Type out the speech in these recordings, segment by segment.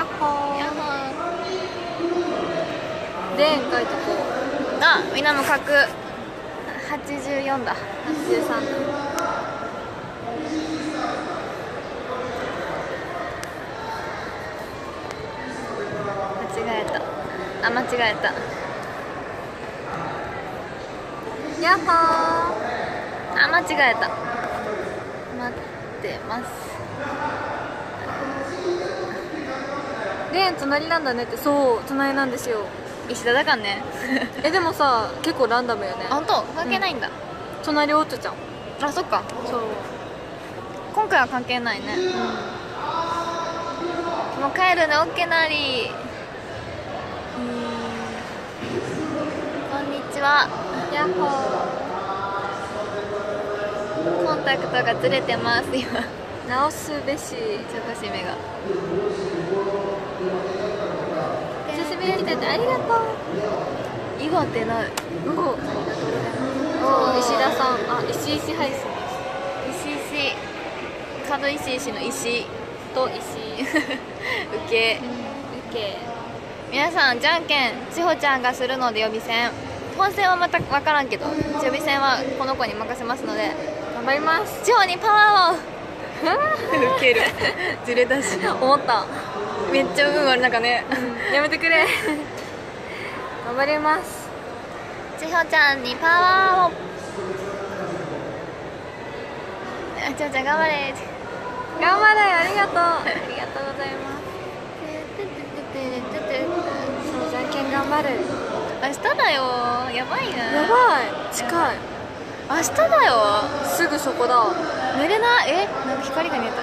やっほやっーー。ン書いてこーあみんなも書く。84だ。う83間違えた。あ間違えた。やっほー。あ間違えた。待ってますレーン隣なんだねってそう隣なんですよ。石田だからね。えでもさ結構ランダムよね。あ本当？関係ないんだ、隣オットちゃん。あそっか。そう。今回は関係ないね、もう帰るね。オッケーなり。こんにちは。やっほコンタクトがずれてます今。ー直すべし。ちょこしめが進めててありがとう。岩手なおお石田さん。あ石石配信石石。角石石の石と石。受け受け。皆さんじゃんけん千穂ちゃんがするので予備選。本戦はまた分からんけど予備選はこの子に任せますので。頑張ります。千穂にパワーを。受ける。ずれだし。思っためっちゃ運悪なんかね。やめてくれ。頑張ります。千穂ちゃんにパワーを。あ千穂ちゃん頑張れ。頑張れありがとう。ありがとうございます。じゃんけん頑張る明日だよやばいねやばい近い明日だよすぐそこだ寝れないえなんか光が見えた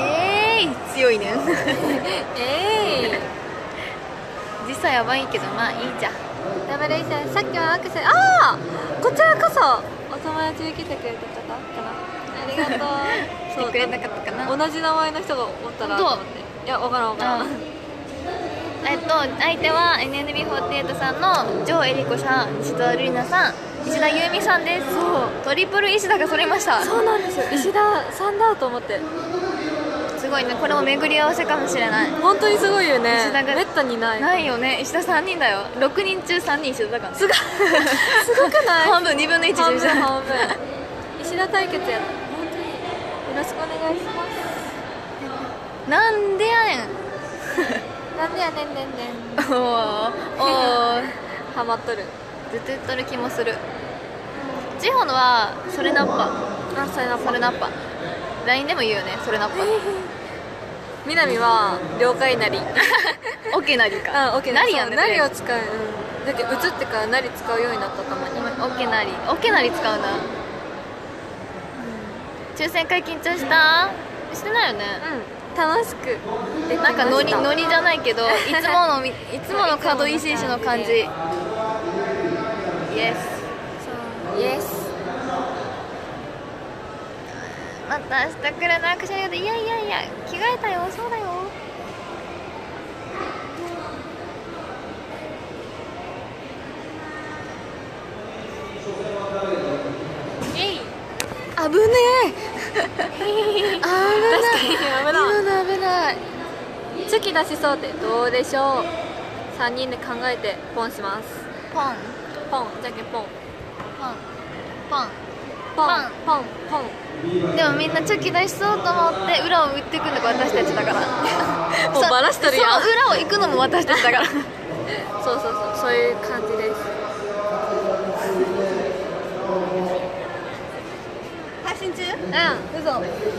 えーい強いね。えい。実際やばいけどまあいいじゃん。ダブルイさんさっきはアクセああこちらこそお友達に来てくれた方かな。ありがとう。来てくれなかったかな。同じ名前の人がおったらと思って。いやわからんわからん、うん。えっと相手は NNB48 さんの城恵理子さん西田瑠璃奈さん石田優美さんです。そう。トリプル石田が取れました。そうなんですよ。石田さんだと思ってすごいね。これも巡り合わせかもしれない。本当にすごいよね。石田がめったにない。ないよね。石田3人だよ。6人中3人石田だから、ね、すごすごくない？半分2分の1半分半分。石田対決や。本当によろしくお願いします。なんでやねん。なんでやねん。ねん。ねん。おーおー。ハマっとる。ずっと言っとる気もする。地方のはそれナッパあそれなそれナッパ LINE でも言うよねそれナッパ南は了解なり。オッケーなりか。あオッケーなり。やんねなりを使う、うん、だけど移ってからなり使うようになったたまにオッケーなり。オッケーなり使うな、抽選会緊張した？してないよね、うん。楽しく。なんかノリノリじゃないけど いつものみいつもの門石石の感じ。イエスそう。イエスまた明日来るなくしゃりがいやいやいや着替えたよそうだよ。危ねえ。危ない。危ない。今の危ない。チョキ出しそうってどうでしょう。3人で考えてポンします。ポン。ポン。じゃんけんポン。ポン。ポンポンポンポン。でもみんなチョキ出しそうと思って裏を打っていくのが私たちだから。もうバラしとるやん。その裏を行くのも私たちだから。そうそうそうそういう感じです配信中うん。嘘。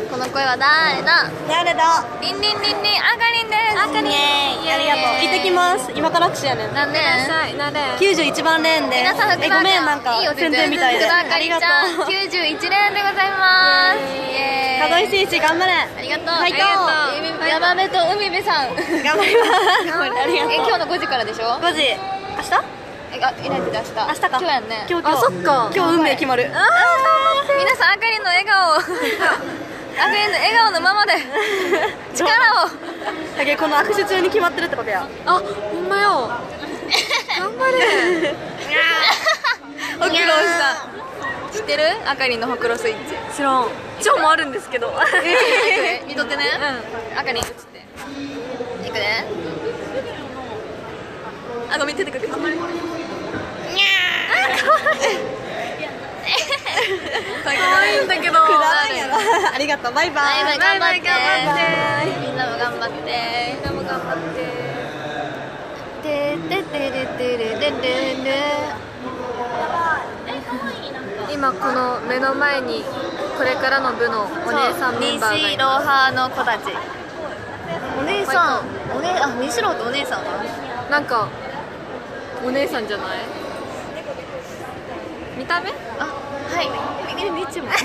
この声は誰だ？誰だ？リンリンリンリンあかりんです。あかりんありがとう。行ってきます。今から握手やね。んなんで？はい。なで？91番レーンで。皆さん福田えごめんなんかいいよ全宣伝みたいで。あかりんちゃんあり91連でございます。イエーイ。門石石頑張れありがとう。ありがとう。山辺と海辺さん。頑張ります。ありがとうえ今日の5時からでしょ？5時。明日？えあいないって明日明日か。今日やんね。今日今日。あそっか。今日運命決まる。あ皆さんあかりんの笑顔を。あかりんの笑顔のままで。力を。だけどこの握手中に決まってるってことや。ーあほんまよ。頑張れ。ご苦労した知ってる？あかりんのほくろスイッチ。知らん。超もあるんですけど。え見とってね。うあかりん映って。いくね。あごめん出てくる可可愛いんだけど。ありがとう。バイバイ。バイバイ頑張って。みんなも頑張って。みんなも頑張って。今この目の前にこれからの部のお姉さんメンバーがい西るロ派の子たち。お姉さん。お姉あ西ロとお姉さんは？なんかお姉さんじゃない？見た目？あはい。みみっちもめっ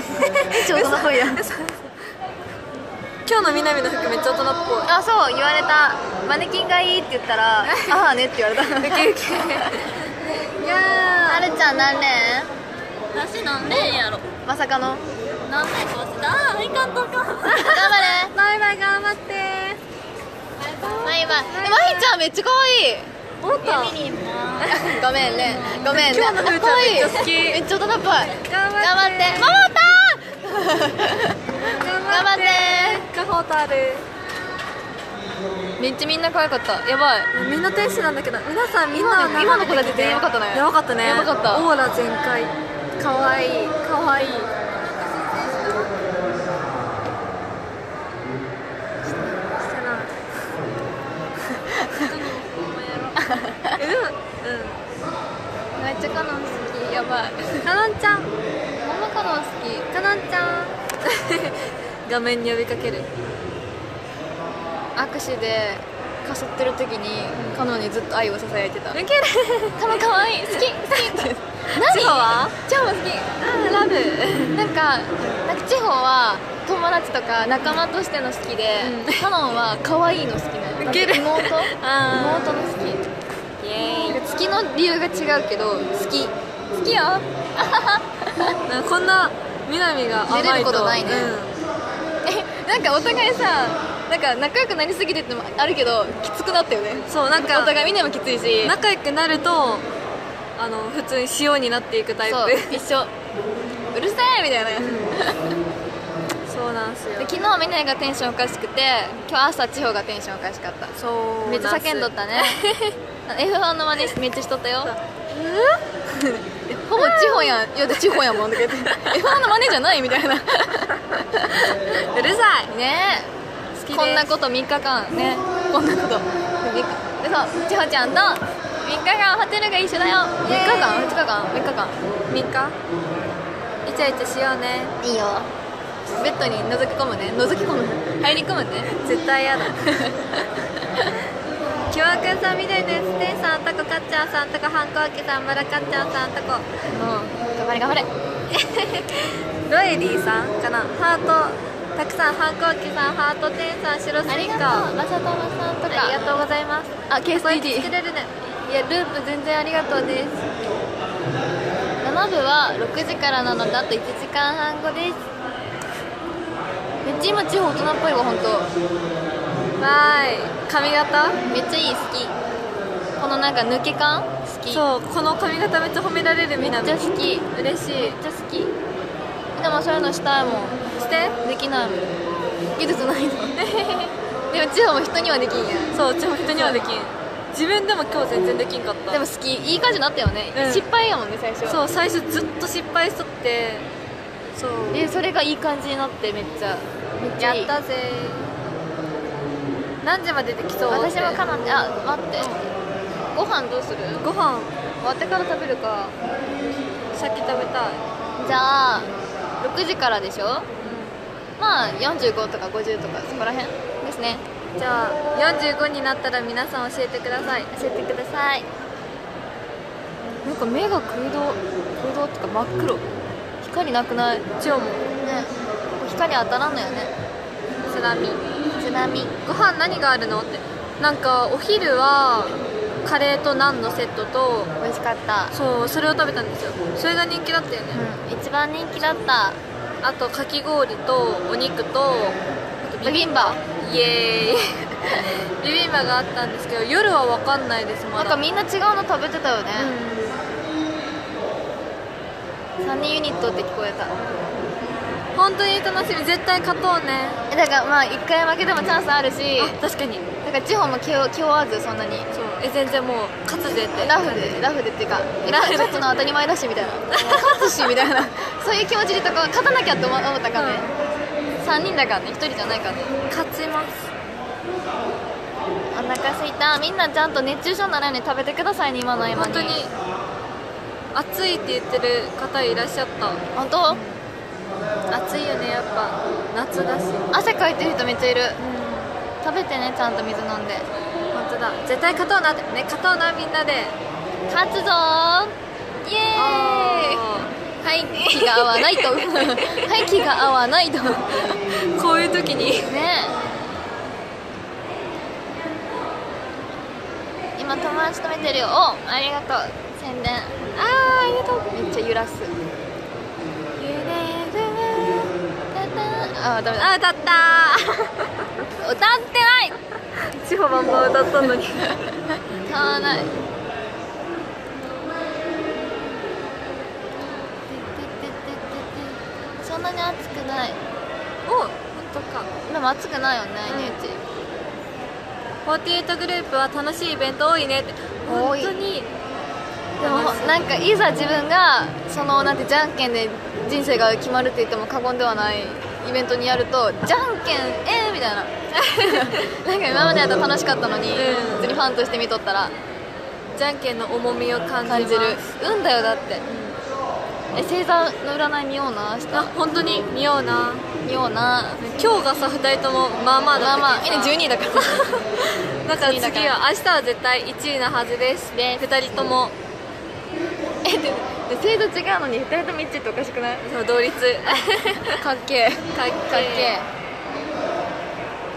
ちゃ大人っぽいや。ん今日の南の服めっちゃ大人っぽい。あそう言われた。マネキンがいいって言ったら ああねって言われた。ウケウケいやはるちゃん何年？私何年やろ。まさかの？何年か忘れた。ああいかんとか。頑張れ。ーバイバイ頑張って。バイバイ。えまひちゃんめっちゃ可愛いおっごめんね。ごめんね。今日のふーちゃんめっちゃ好き。めっちゃ大人っぽい。張って。頑張って。頑張って。カホタルめっちゃみんな可愛かった。やばい。みんな天使なんだけど皆さんみんな今の子たち全員やばかったね。やばかったね。やばかった。オーラ全開。かわい。いかわいいしてないめっちゃカノン好きやばい。うんかのんちゃん。ママカノン好き。かのんちゃん。画面に呼びかける。握手でかそってる時にカノンにずっと愛をささやいてた。ウケる。カノン可愛い好き。好き。って何千穂は？チホも好き。あラブ。なんかなんかチホは友達とか仲間としての好きで、カノンは可愛いの好きなの。ウケる。妹？妹のあ好き好きの理由が違うけど好き好きよ。こんな南が甘いと出れることないね。うえなんかお互いさなんか仲良くなりすぎてってのもあるけどきつくなったよね。んそうなんかお互いみんなもきついし。仲良くなるとあの普通に塩になっていくタイプ。そう一緒。うるさいみたいななんすよ。で昨日みんながテンションおかしくて今日朝地方がテンションおかしかった。そうめっちゃ叫んどったね。F1 の真似めっちゃしとったよ。ほぼ地方やん。いやで地方やもんとか言って F1 の真似じゃないみたいな。うるさい。ね。こんなこと3日間ね。こんなこと。でそう千穂ちゃんと3日間ホテルが一緒だよ。3日間？2日間？3日間？3日？イチャイチャしようね。いいよベッドに覗き込むね。覗き込む？入り込むね。絶対嫌だ。キワくんさんみたいですテンさんとこかっちゃんさんとこ反抗期さんまらかっちゃんさんとこ。うん頑張れ頑張れ。ロエリーさんかな？ハートたくさん反抗期さんハートテンさん白スイカまさともさんとありがとうございます。あこれ作 KSTD れるねいやループ全然ありがとうです7部は6時からなのであと1時間半後ですめっちゃ今地方大人っぽいわ本当。わーい。髪型？めっちゃいい好き。このなんか抜け感？好き。そうこの髪型めっちゃ褒められるめっ南ちゃ好き。嬉しい。めっちゃ好き。でもそういうのしたいもんして？できないもん。技術ないの。でも地方も人にはできんやそううちも人にはできん。自分でも今日全然できんかった。でも好き。いい感じになったよね、うん。失敗やもんね最初そう最初ずっと失敗しとって。そう。でそれがいい感じになってめっちゃやったぜ。何時までできそう？私もかななあ待って。ご飯どうする？ご飯。終わってから食べるか。先食べたい。じゃあ6時からでしょ？まあ45とか50とかそこら辺。ですね。じゃあ45になったら皆さん教えてください。教えてください。なんか目が空洞空洞ってか真っ黒。光なくない？ねチオも光当たらんのよね。津波。津波。ご飯何があるのって。なんかお昼はカレーとナンのセットと美味しかった。そうそれを食べたんですよ。それが人気だったよね、うん。一番人気だった。あとかき氷とお肉とあとビビンバ。イエーイ。ビビンバがあったんですけど夜は分かんないですまだ。なんかみんな違うの食べてたよね、うん。3人ユニットって聞こえた本当に楽しみ。絶対勝とうね。えだからまあ1回負けてもチャンスあるしあ確かに。だから地方も気負気負わずそんなに。そう。え全然もう勝つぜって。ラフでラフでっていうかえラフで。勝つの当たり前だしみたいな。勝つしみたいな。そういう気持ちでとか勝たなきゃって思思ったからね、3人だからね。1人じゃないからね。勝ちます。お腹すいた。みんなちゃんと熱中症にならないように食べてくださいね今の合間に。本当に。暑いって言ってる方いらっしゃった。本当？暑いよねやっぱ。夏だし。汗かいてる人めっちゃいる。食べてねちゃんと水飲んで。本当だ。絶対勝とうなって。ね勝とうなみんなで。勝つぞー。イエーイ。はい。気が合わないと。はい気が合わないと。ね こういう時に。今友達と見てるよ。おありがとう。宣伝。あーありがとう。めっちゃ揺らすあ歌った 歌ってない。ー千穂バンバン歌ったのに。歌わない。そんなに暑くない。お本当か。でも暑くないよねうん。いにうち48グループは楽しいイベント多いねって。本当に。でもなんかいざ自分がそのなんてじゃんけんで人生が決まるって言っても過言ではないイベントにやるとじゃんけんえー、みたいな。なんか今までやったら楽しかったのに、うん。普通にファンとして見とったらじゃんけんの重みを感じる。運だよだって、え星座の占い見ような明あ日本当に？見ような。見ような。今日がさ2人ともまあまあだまあまあえったけどさ12位だから。だから12だから。次は明日は絶対1位なはずです。です。2人とも。えでで星座違うのに2人とも1位っておかしくない？そう同率。かっけえ。かっけえ。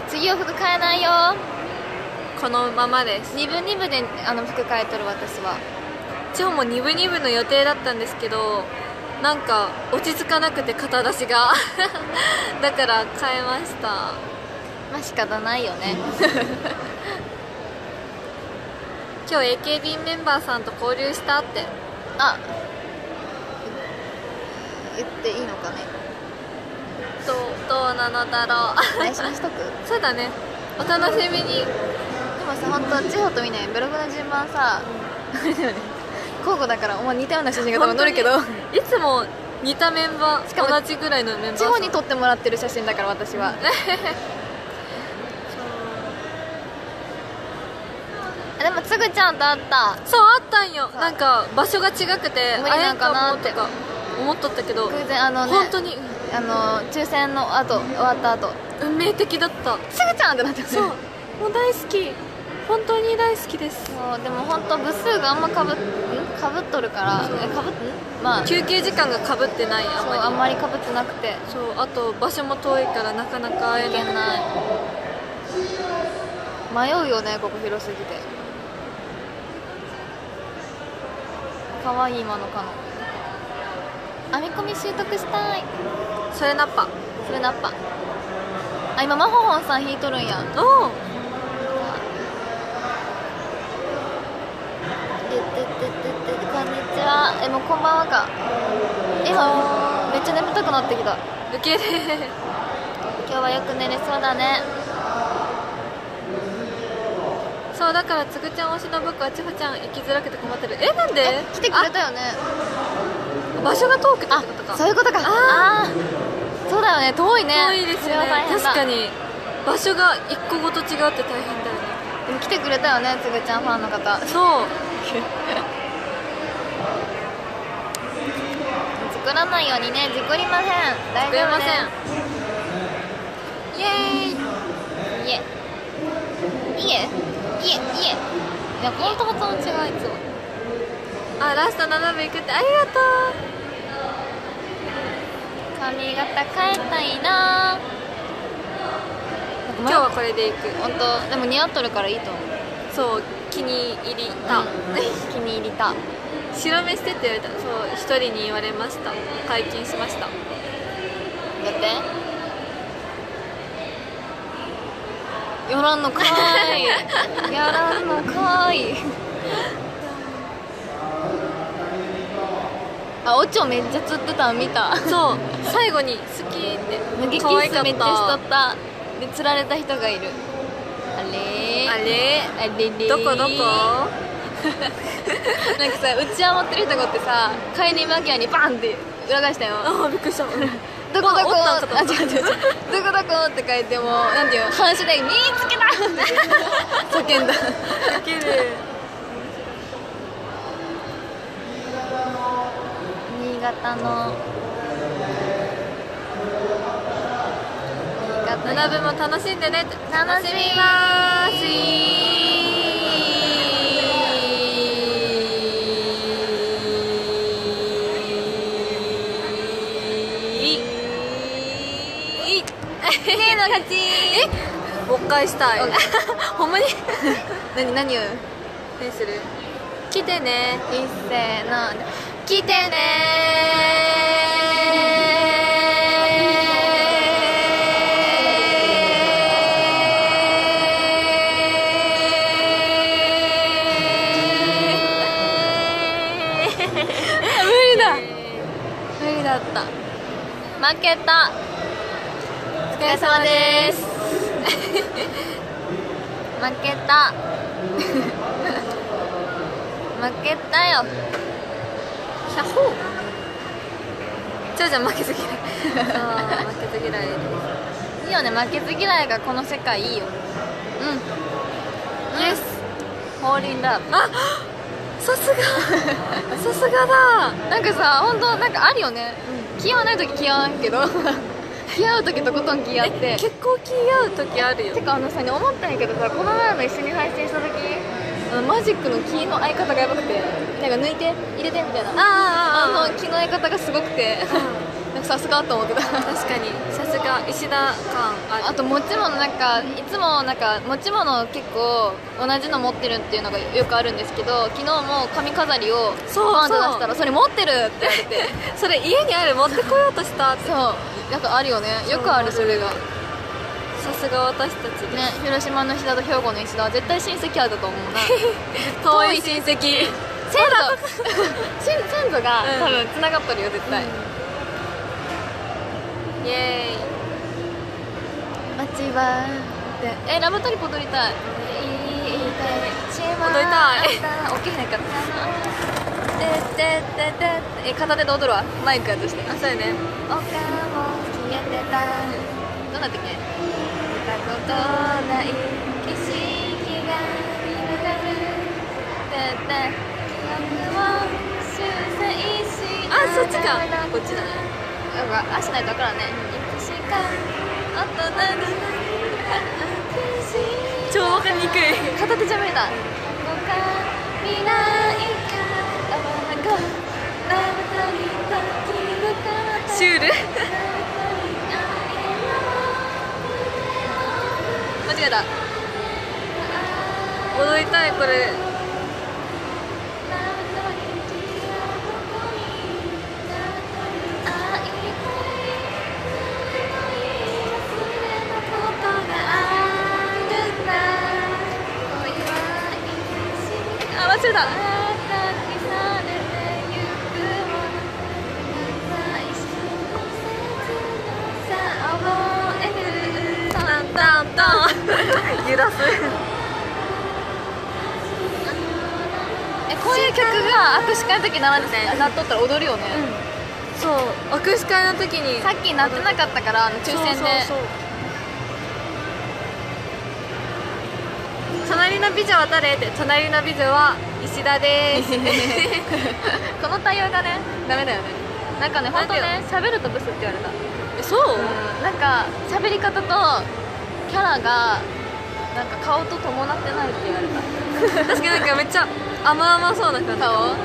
次は服買えないよ。このままです。2部2部であの服買えとる私は。今日も2部2部の予定だったんですけどなんか落ち着かなくて肩出しが。だから変えました。まあ仕方ないよね。今日 AKB メンバーさんと交流したって。あ言っていいのかね。どうどうなのだろう。内緒にしとく？そうだね。お楽しみに。でもさ本当地方と見ない。ブログの順番さあれだよね。交互だからお前似たような写真が多分載るけど。いつも似たメンバしかもー同じぐらいのメンバー地方に撮ってもらってる写真だから私は。あでもつぐちゃんと会った。そうあったんよ。なんか場所が違くて無理なんかなって思っとったけど偶然あのね本当にあの抽選の後終わった後。運命的だった。つぐちゃんってなってそう。もう大好き。本当に大好きです。そうでも本当部数があんまかぶっん？かぶっとるからえかぶっん？まあ休憩時間がかぶってないあんまり。あんまりかぶってなくて。そうあと場所も遠いからなかなか会えない。迷うよねここ広すぎて。かわいい今のかの編み込み習得したい。それナッパ。それナッパ。あ今マホホンさん弾いとるんや。おおてってってってってこんにちはえもうこんばんはかえもうめっちゃ眠たくなってきた受ける今日はよく寝れそうだねそうだからつぐちゃん推しの僕は千穂ちゃん行きづらくて困ってるえなんで来てくれたよねあ場所が遠くあそういうことか。ああー。そうだよね。遠いね。遠いですそね確かに場所が一個ごと違うって大変だよね。でも来てくれたよねつぐちゃんファンの方。そう。作らないようにね事故りません。大丈夫ですイエーイ。いえ。いえいえいえ。いや本当発音違ういつもあラスト7部行くってありがと髪型変えたいな。う今日はこれで行く。本当？でも似合っとるからいいと思う。そう気に入りた、気に入りた。白目してって言われた。そう一人に言われました。解禁しました。だって。やらんのかーい。やらんのかーいあオチョめっちゃ釣ってたの見た。そう。最後に「好き」って。抜けキスめっちゃしとった。で釣られた人がいる。あれ？あれ？あれれどこどこ？なんかさうちわ持ってる人がおってさ帰り間際にバンって裏返したよ。ああびっくりした。どこどこ？あ違う違う違う。どこどこ？って書いてもなんていうの？反射で「見つけた!」叫んだ。ける新潟の。学ぶも楽しんでね。楽しみます。いい。ねえの勝ちもう一回したい。ほんまに何何を何する来てねい。っせーの来てね負けた。お疲れ様です。負けた。負けたよ。ヒャッホー。ちょうちゃん負けず嫌い。あー負けず嫌いいいよね。負けず嫌いがこの世界いいよ。うん。イエスホーリンラブ。あさすが。さすがだ。なんかさ本当なんかあるよね、気合わない時気合わんけど 気合う時とことん気合って。結構気合う時あるよ。てかあのさね思ったんやけどさこの前の一緒に配信した時あのマジックの気の合い方がやばくてなんか抜いて入れてみたいな。あーあの気の合い方がすごくてさすがと思ってた。確かに。さすが石田感ある。あと持ち物なんかいつもなんか持ち物結構同じの持ってるっていうのがよくあるんですけど昨日も髪飾りをそうバンと出したらそれ持ってるって言われて。それ家にある持ってこようとしたって。そう。なんかあるよね。よくあるそれが。さすが私たちね広島の石田と兵庫の石田は絶対親戚あると思うな。遠い親戚。先祖先先祖がうん。多分つながっとるよ絶対、イエーイ街はって。えラブトリップ踊りたい。踊りたい起きへんかったででででえ片手で踊るわマイクやとしてあそうやね丘も消えてたどうなったっけ見たことない景色が広がるでで記憶を修正しあそっちかこっちだねなんか足ないと分からんねいつしか大人にな。る超わかりにくい。片手じゃ無理だ未来かシュール。間違えた。踊りたいこれの時にならなっとったら踊るよね、そう。握手会の時に。さっきなってなかったからあの抽選で。隣の美女は誰って隣の美女は石田です。この対応がねダメだよね。なんかね本当ね喋るとブスって言われた。えそう？なんか喋り方とキャラがなんか顔と伴ってないって言われた。確かになんかめっちゃ甘々そうな感じ顔なんか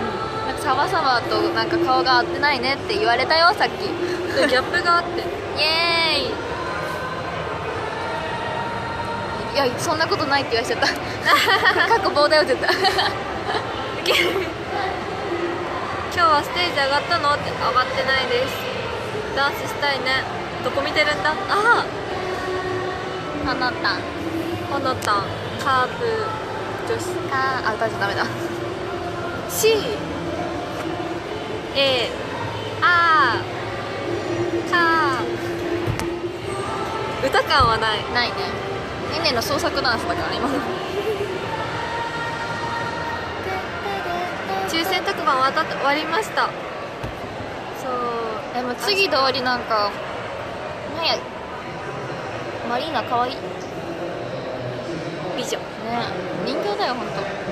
サバサバとなんか顔が合ってないねって言われたよさっき。イギャップがあって。エーイ。いやそんなことないって言われちゃった。過去棒だよって言った今日はステージ上がったの？って上がってないです。ダンスしたいね。どこ見てるんだ？ああなた。あほのた。んカープ女子。かあ歌っちゃダメだ。C A あーかー。歌感はない。ないね。ねねの創作ダンスだから今の。抽選特番終わった終わりました。そう。でも次通りなんかなんや。マリーナ可愛い。ね美女。人形だよ本当。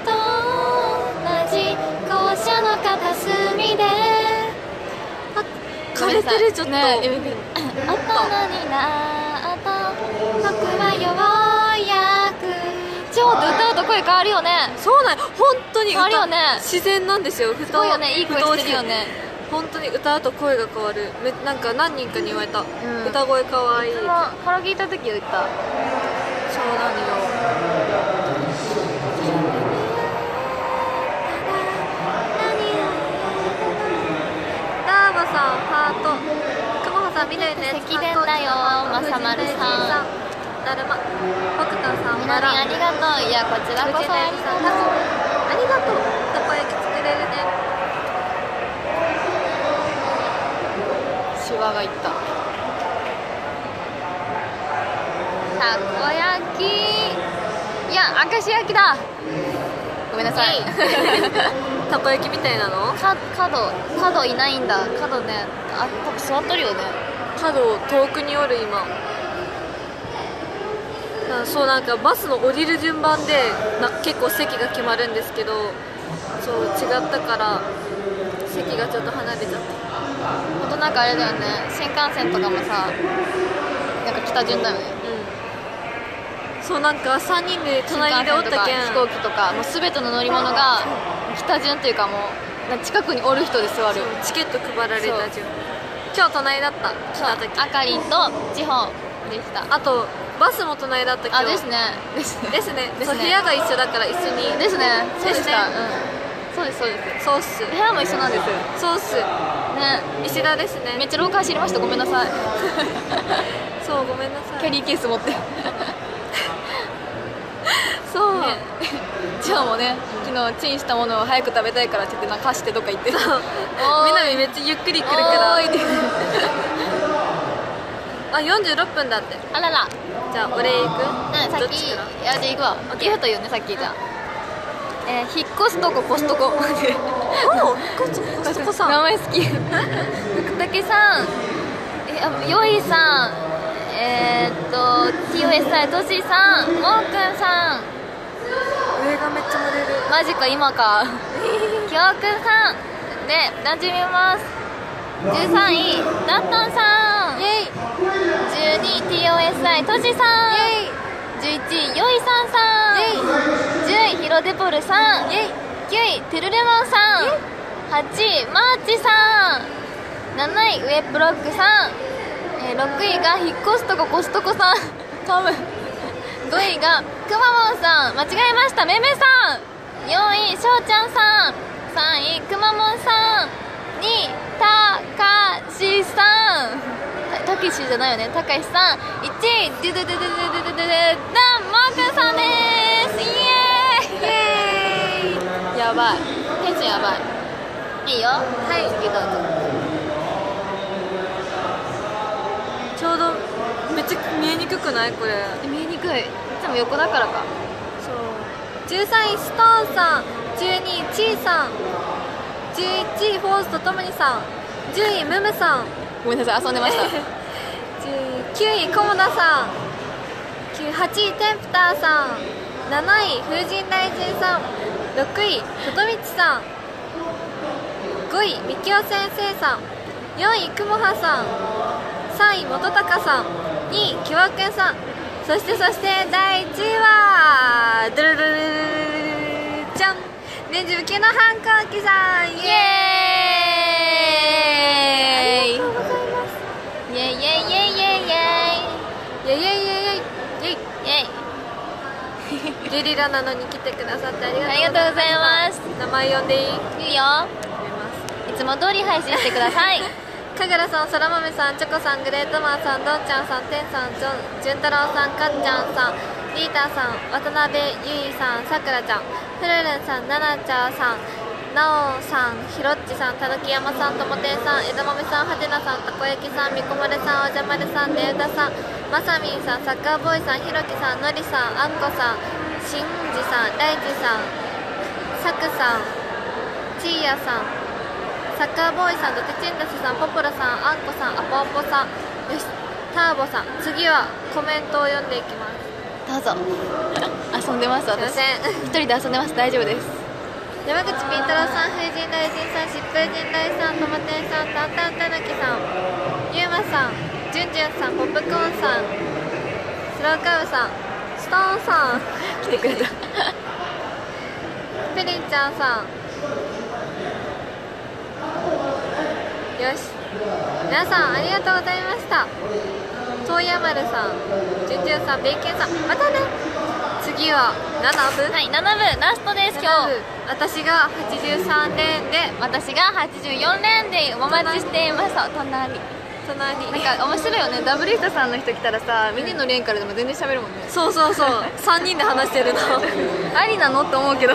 と同じ校舎の片隅で。枯れてる？ちょっと、ねえ大人になった。僕はようやく。ちょっと歌うと声変わるよね。そうなん本当に変わるよね。自然なんですよ。ふすごいよね。いい声してるよね。本当に歌うと声が変わる。めなんか何人かに言われた、ん。歌声かわい。いカラオケ行った時言った。そうなのよさんハート。くもほさん緑のやつだよまさまるさんだるま。北斗さんみなみんありがとう。いやこちらこそありがとう。ありがとう。たこ焼き作れるね。シワがいった。たこ焼き。いや明石焼きだごめんなさい。たこ焼きみたいなの？か角角いないんだ。角ねあ多分座っとるよね。角遠くにおる今。あそうなんかバスの降りる順番でな結構席が決まるんですけどそう違ったから席がちょっと離れちゃった。ほんとなんかあれだよね。新幹線とかもさなんか北順だよね。うんそうなんか3人で隣でおったけん。飛行機とかもう全ての乗り物が北順っていうかもうな近くにおる人で座る。チケット配られた順。今日隣だった来た時。あかりんと地方でした。あとバスも隣だった今日あですね。ですね。ですね。ですね。そう部屋が一緒だから一緒に。ですね。そうでそうですそうです。そうっす。部屋も一緒なんですそうっす。ね。石田ですね。めっちゃ廊下走りました。ごめんなさい。そうごめんなさい。キャリーケース持って そう、ね。ジョーもね昨日チンしたものを早く食べたいからって言ってなんか走ってどっか行ってそう。おーい。みなみめっちゃゆっくり来るから。あ46分だって。あらら。じゃあお礼行く？うんさっきいやじゃあ行くわ。ギフト言うねさっきじゃあ。えー、引っ越すとこコストコおおコスコスコさん。名前好き。福武さん。えあよいさんえー、っと TOSI トシさんもーくんさん。上がめっちゃ乗れる。マジか今か。きょうくんさん。で馴染みます。13位ダットンさん。イェイ。12TOSI トシさん。11位よいさんさん。10位ヒロデポルさん。9位テルレモンさん。8位マーチさん。7位ウェブロックさん、えー6位が引っ越すとこコストコさん。多分。5位がくまモンさん。間違えました。めめさん。4位しょうちゃんさん。3位くまモンさん。2位たかしさん。たたけしじゃないよね。たかしさん。1位ドゥドゥドゥドゥドゥドゥドゥドゥダンマークさんです。イエーイ。やばい。テンションやばい。いいよ。はい次どうぞちょうどめっちゃ見えにくくない？これ。見えにくい。いつも横だからか。そう。13位ストーンさん12位チーさん11位フォースとともにさん10位ムムさん。ごめんなさい遊んでました。9位菰田さん9 8位テンプターさん7位風神雷神さん6位琴道さん5位みきお先生さん4位くもはさん3位元高さん2位きわくんさん。そしてそして第1位はドゥルルルルルルルじゃん年中級の反抗期さんイエーイありがとうございますイエイイエイイエイイエイイエイイェイイェイイェイイェイイェイイエイゲリラなのに来てくださってありがとうありがとうございます名前呼んでいいいいよいつも通り配信してくださいかぐらさん、そらまめさん、チョコさん、グレートマンさん、どんちゃんさん、てんさん、じょん、じゅんたろうさん、かっちゃんさん、リーターさん、渡辺ゆいさん、さくらちゃん、ふるるんさん、ななちゃんさん、なおさん、ひろっちさん、たぬきやまさん、ともてんさん、枝豆さん、はてなさん、たこ焼きさん、みこまれさん、おじゃまるさん、でうださん、まさみんさん、サッカーボーイさん、ひろきさん、のりさん、あんこさん、しんじさん、らいじさん、さくさん、ちーやさん、サッカーボーイさんとてちんだすさん、ポポラさん、あんこさん、アポアポさん、よし、ターボさん、次はコメントを読んでいきます。どうぞ遊んでます私す。一人で遊んでます大丈夫です山口ピン太郎さん、風神大臣さん、疾風神大さん、ともてんさん、たんたんたぬきさん、ゆうまさん、じゅんじゅんさん、ポップコーンさん、スローカウさん、ストーンさん、来てくれたプリンちゃんさん。よし。皆さん、ありがとうございました。東や丸さん、じゅんじゅんさん、ベイケンさん、またね。次は7部。はい7部ラストです今日。私が83連で。私が84連でお待ちしています。隣。隣。なんか面白いよね。ダブリストさんの人来たらさミニのレンからでも全然喋るもんね。そうそうそう。3人で話してるの。ありなの？って思うけど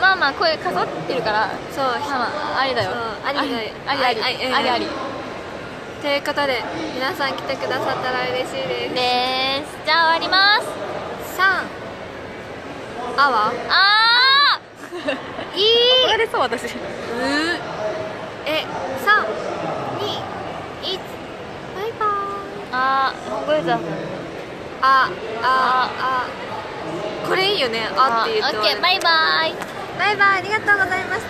まあまあ声かそってるからそうまあまあありだよ。ありありありあり。ありありということで皆さん来てくださったら嬉しいです。です。じゃあ終わります。3あわ？あいい 怒られそう私。うえ321バイバーイ。ーあ日本語ユーザーあああ。これいいよねあって言って終わる。オッケーバイバイバイバイ。ありがとうございました。